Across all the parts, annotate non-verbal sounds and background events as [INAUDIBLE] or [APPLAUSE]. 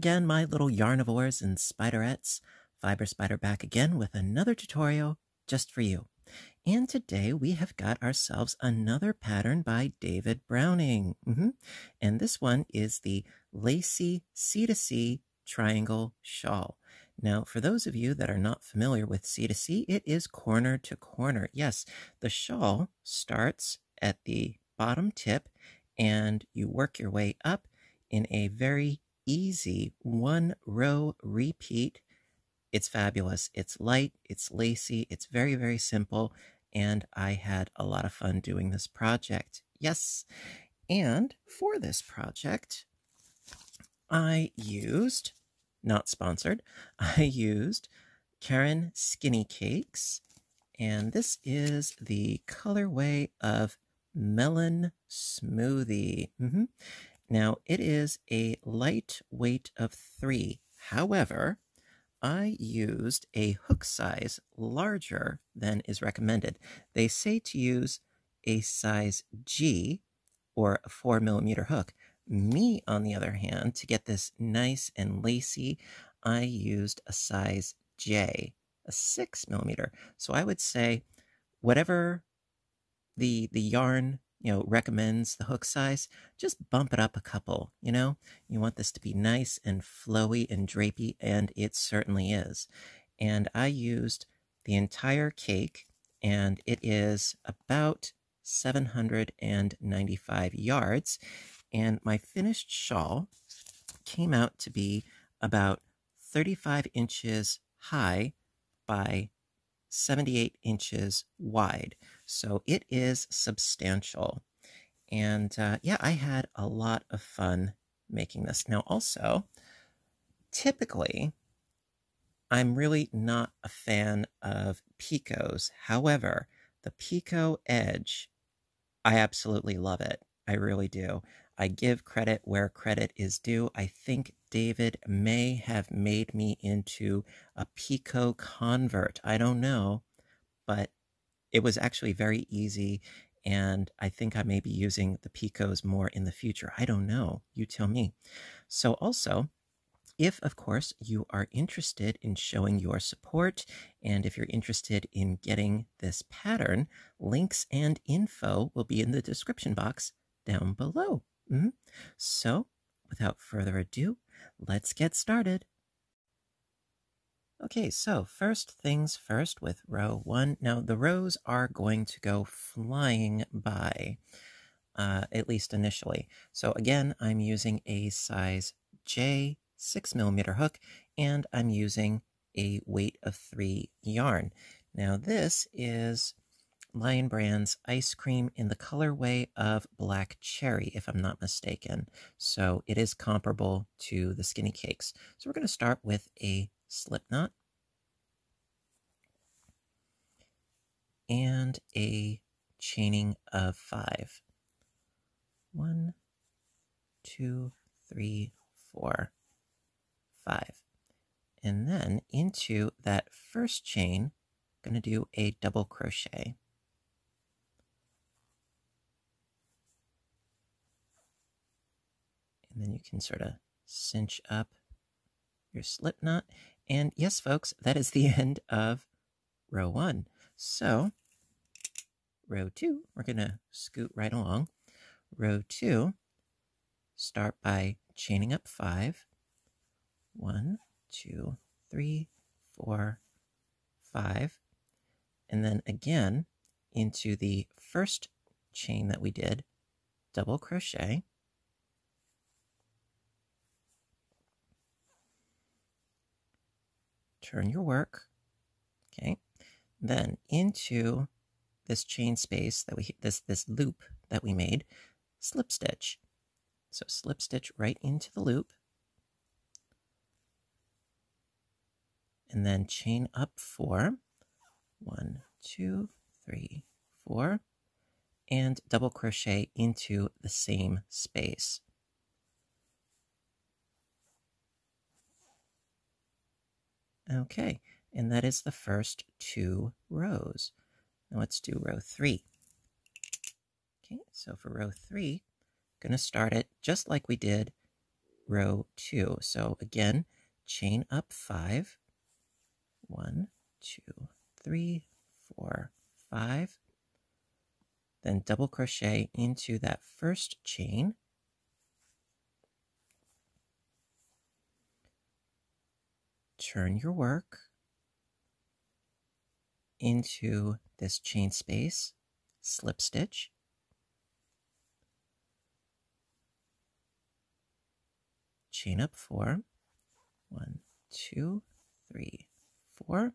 again, my little yarnivores and spiderettes. Fiber Spider back again with another tutorial just for you. And today we have got ourselves another pattern by David Browning. Mm -hmm. And this one is the Lacy C2C Triangle Shawl. Now, for those of you that are not familiar with C2C, it is corner to corner. Yes, the shawl starts at the bottom tip and you work your way up in a very easy one row repeat. It's fabulous. It's light, it's lacy, it's very, very simple, and I had a lot of fun doing this project. Yes, and for this project, I used, not sponsored, [LAUGHS] I used Caron Skinny Cakes, and this is the colorway of Melon Smoothie. Mm -hmm. Now, it is a light weight of three. However, I used a hook size larger than is recommended. They say to use a size G or a four millimeter hook. Me, on the other hand, to get this nice and lacy, I used a size J, a six millimeter. So I would say whatever the the yarn you know, recommends the hook size, just bump it up a couple, you know? You want this to be nice and flowy and drapey, and it certainly is. And I used the entire cake, and it is about 795 yards. And my finished shawl came out to be about 35 inches high by 78 inches wide. So it is substantial. And uh, yeah, I had a lot of fun making this. Now, also, typically, I'm really not a fan of picots. However, the Picot Edge, I absolutely love it. I really do. I give credit where credit is due. I think David may have made me into a Picot convert. I don't know, but it was actually very easy. And I think I may be using the Picots more in the future. I don't know. You tell me. So, also, if, of course, you are interested in showing your support, and if you're interested in getting this pattern, links and info will be in the description box down below. Mm -hmm. So, without further ado, let's get started. Okay, so first things first with row one. Now, the rows are going to go flying by, uh, at least initially. So again, I'm using a size J 6 millimeter hook, and I'm using a weight of 3 yarn. Now, this is Lion Brand's ice cream in the colorway of black cherry, if I'm not mistaken. So it is comparable to the skinny cakes. So we're going to start with a slip knot and a chaining of five. One, two, three, four, five. And then into that first chain, going to do a double crochet. And then you can sort of cinch up your slip knot. And yes, folks, that is the [LAUGHS] end of row one. So row two, we're going to scoot right along. Row two, start by chaining up five. One, two, three, four, five. And then again into the first chain that we did, double crochet. Turn your work. Okay. Then into this chain space that we, this, this loop that we made, slip stitch. So slip stitch right into the loop. And then chain up four. One, two, three, four. And double crochet into the same space. Okay, and that is the first two rows. Now let's do row three. Okay, so for row three, I'm going to start it just like we did row two. So again, chain up five. One, two, three, four, five. Then double crochet into that first chain. Turn your work into this chain space, slip stitch. Chain up four. One, two, three, four.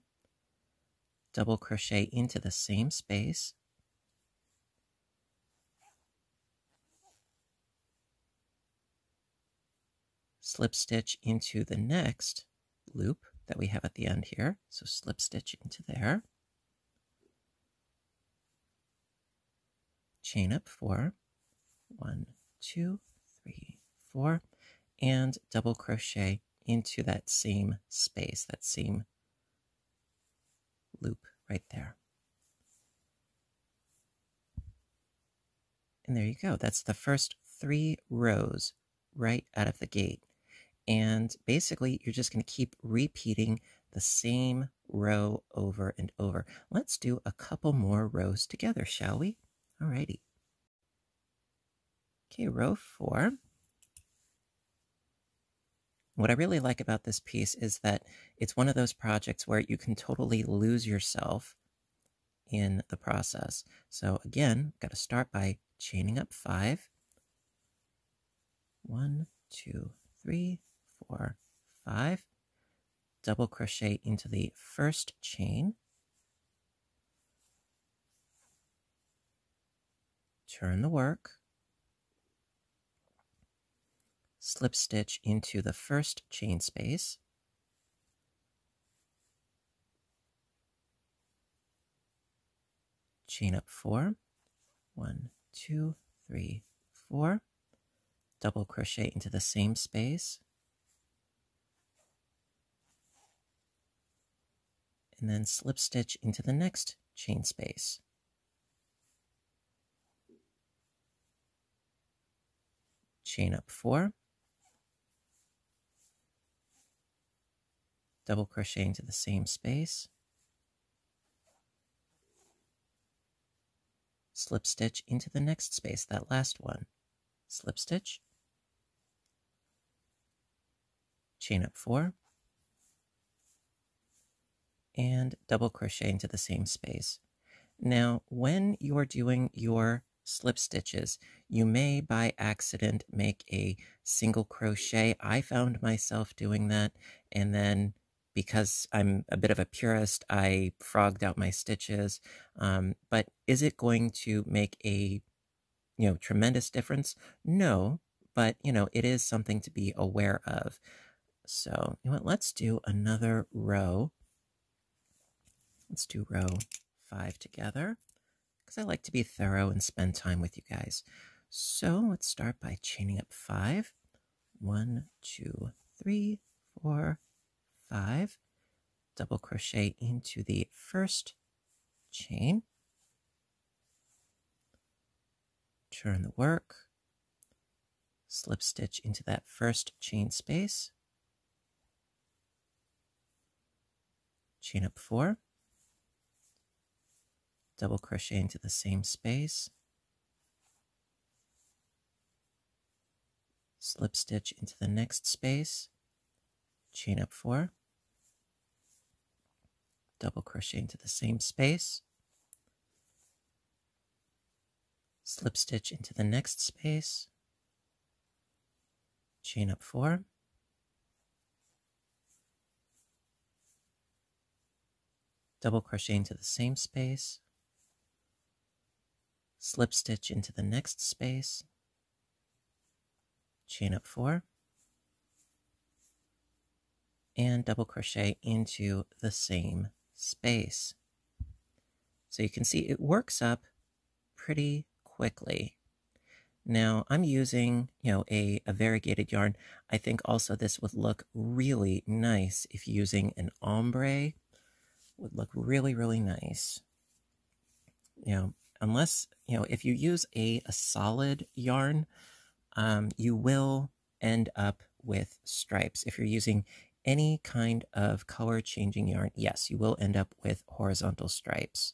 Double crochet into the same space. Slip stitch into the next loop that we have at the end here. So slip stitch into there. chain up four, one, two, three, four, and double crochet into that same space, that same loop right there. And there you go. That's the first three rows right out of the gate. And basically, you're just going to keep repeating the same row over and over. Let's do a couple more rows together, shall we? Alrighty. Okay, row four. What I really like about this piece is that it's one of those projects where you can totally lose yourself in the process. So again, got to start by chaining up five. One, two, three, four, five. Double crochet into the first chain. turn the work, slip stitch into the first chain space, chain up four, one, two, three, four, double crochet into the same space, and then slip stitch into the next chain space. chain up four, double crochet into the same space, slip stitch into the next space, that last one, slip stitch, chain up four, and double crochet into the same space. Now, when you're doing your slip stitches. You may by accident make a single crochet. I found myself doing that and then because I'm a bit of a purist, I frogged out my stitches. Um, but is it going to make a you know tremendous difference? No, but you know it is something to be aware of. So you know what? Let's do another row. Let's do row five together because I like to be thorough and spend time with you guys. So let's start by chaining up five. One, two, three, four, five. Double crochet into the first chain. Turn the work. Slip stitch into that first chain space. Chain up four double crochet into the same space, slip stitch into the next space, chain up four, double crochet into the same space, slip stitch into the next space, chain up four, double crochet into the same space, slip stitch into the next space, chain up four, and double crochet into the same space. So you can see it works up pretty quickly. Now I'm using, you know, a, a variegated yarn. I think also this would look really nice if using an ombre. Would look really, really nice. You know, unless, you know, if you use a, a solid yarn, um, you will end up with stripes. If you're using any kind of color changing yarn, yes, you will end up with horizontal stripes.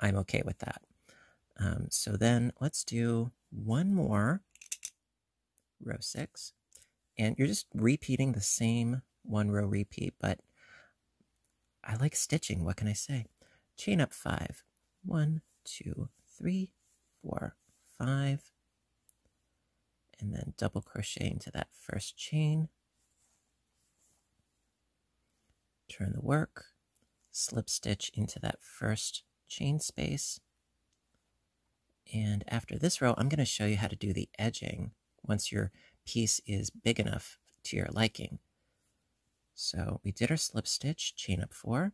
I'm okay with that. Um, so then let's do one more row six. And you're just repeating the same one row repeat, but I like stitching. What can I say? Chain up five. One, two, three, four, five. And then double crochet into that first chain. Turn the work, slip stitch into that first chain space. And after this row, I'm going to show you how to do the edging once your piece is big enough to your liking. So we did our slip stitch, chain up four,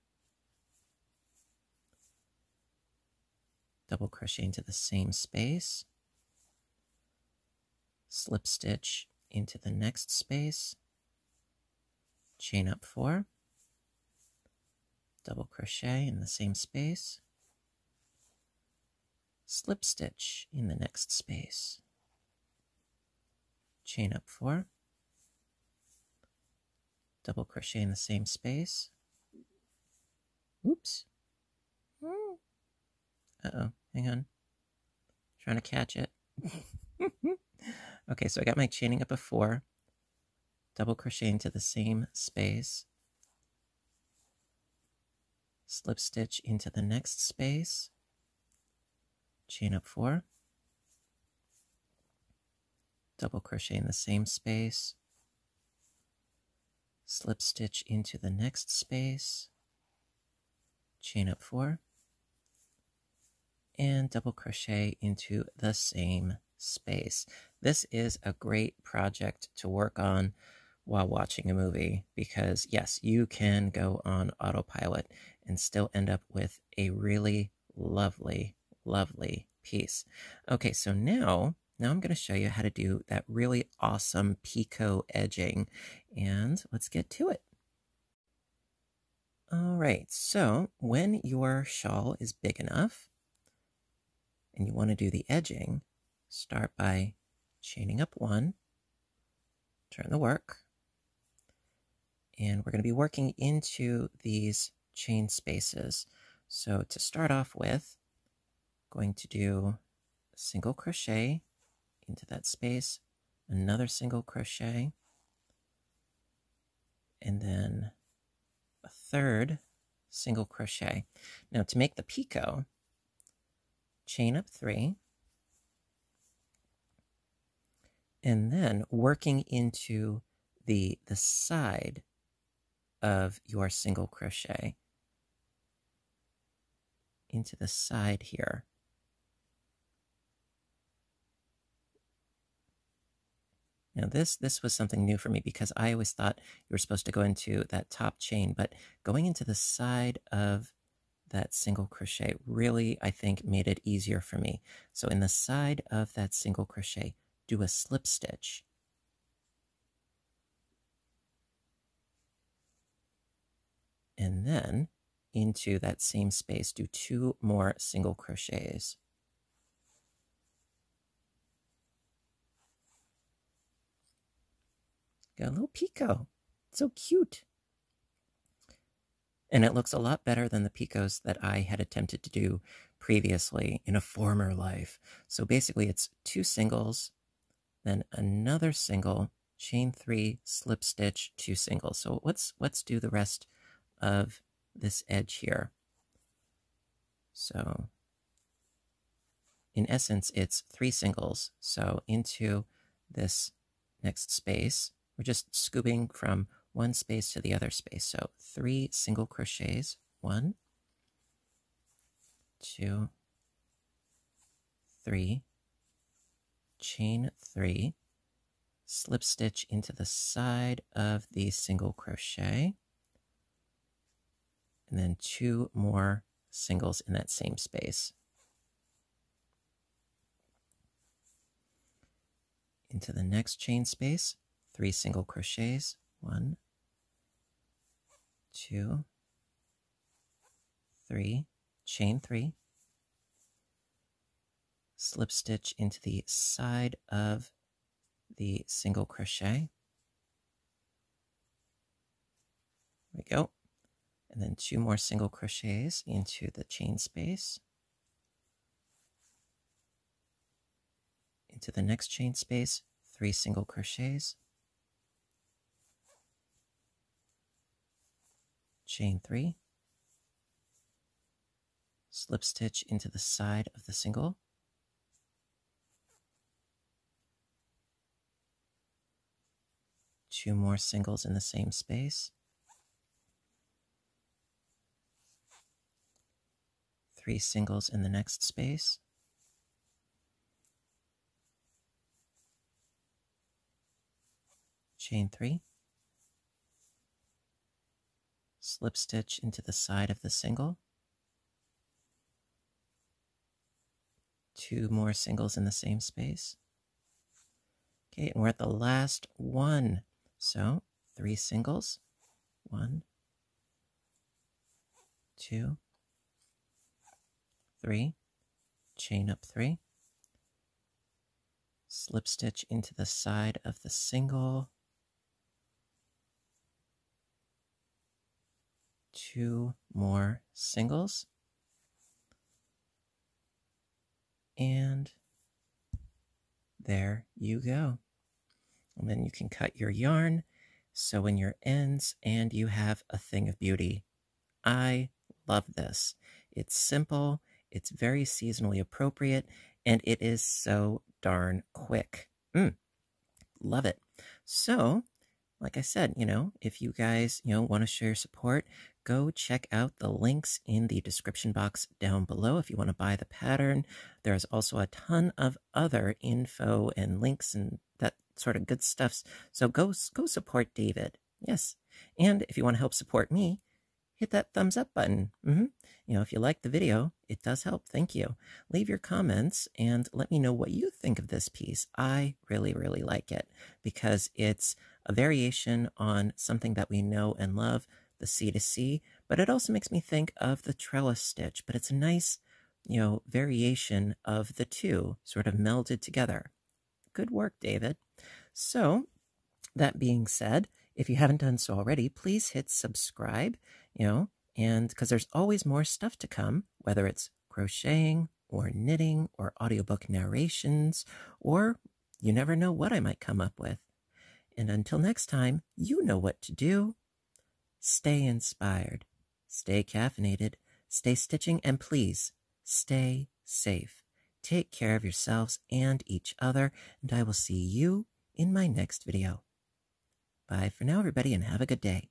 double crochet into the same space, slip stitch into the next space, chain up four, double crochet in the same space, slip stitch in the next space, chain up four, double crochet in the same space. Oops. Hmm. Uh-oh, hang on. Trying to catch it. [LAUGHS] okay, so I got my chaining up of four, double crochet into the same space, slip stitch into the next space, chain up four, double crochet in the same space, slip stitch into the next space, chain up four, and double crochet into the same space. This is a great project to work on while watching a movie because, yes, you can go on autopilot and still end up with a really lovely, lovely piece. Okay, so now, now I'm going to show you how to do that really awesome picot edging, and let's get to it. All right, so when your shawl is big enough and you want to do the edging, start by chaining up one, turn the work, and we're going to be working into these chain spaces. So to start off with, going to do a single crochet into that space, another single crochet, and then a third single crochet. Now to make the picot, chain up three, and then working into the, the side of your single crochet into the side here. Now this this was something new for me because I always thought you were supposed to go into that top chain, but going into the side of that single crochet really, I think, made it easier for me. So in the side of that single crochet, do a slip stitch. And then into that same space, do two more single crochets. Got a little picot. so cute. And it looks a lot better than the picots that I had attempted to do previously in a former life. So basically it's two singles, then another single, chain three, slip stitch, two singles. So let's let's do the rest of this edge here. So in essence, it's three singles. So into this next space, we're just scooping from one space to the other space. So three single crochets, one, two, three, chain three, slip stitch into the side of the single crochet, and then two more singles in that same space. Into the next chain space, three single crochets, one, two, three, chain three, slip stitch into the side of the single crochet. There we go. And then two more single crochets into the chain space. Into the next chain space, three single crochets. Chain three. Slip stitch into the side of the single. Two more singles in the same space. three singles in the next space. Chain three. Slip stitch into the side of the single. Two more singles in the same space. Okay, and we're at the last one. So three singles. One, two, three, chain up three, slip stitch into the side of the single, two more singles, and there you go. And then you can cut your yarn, sew in your ends, and you have a thing of beauty. I love this. It's simple, it's very seasonally appropriate, and it is so darn quick. Mm, love it. So, like I said, you know, if you guys, you know, want to share support, go check out the links in the description box down below if you want to buy the pattern. There's also a ton of other info and links and that sort of good stuff. So go go support David. Yes. And if you want to help support me, hit that thumbs up button. Mm-hmm. You know, if you like the video, it does help. Thank you. Leave your comments and let me know what you think of this piece. I really, really like it because it's a variation on something that we know and love, the C to C, but it also makes me think of the trellis stitch, but it's a nice, you know, variation of the two sort of melded together. Good work, David. So, that being said, if you haven't done so already, please hit subscribe, you know, and because there's always more stuff to come, whether it's crocheting or knitting or audiobook narrations, or you never know what I might come up with. And until next time, you know what to do. Stay inspired, stay caffeinated, stay stitching, and please stay safe. Take care of yourselves and each other, and I will see you in my next video. Bye for now, everybody, and have a good day.